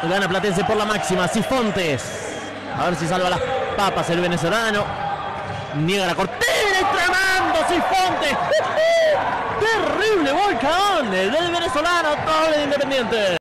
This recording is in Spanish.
Gana Platense por la máxima. Cifontes. A ver si salva las papas el venezolano. Niega la cortina y tremendo Cifontes. Terrible volcán del venezolano. todo de Independiente.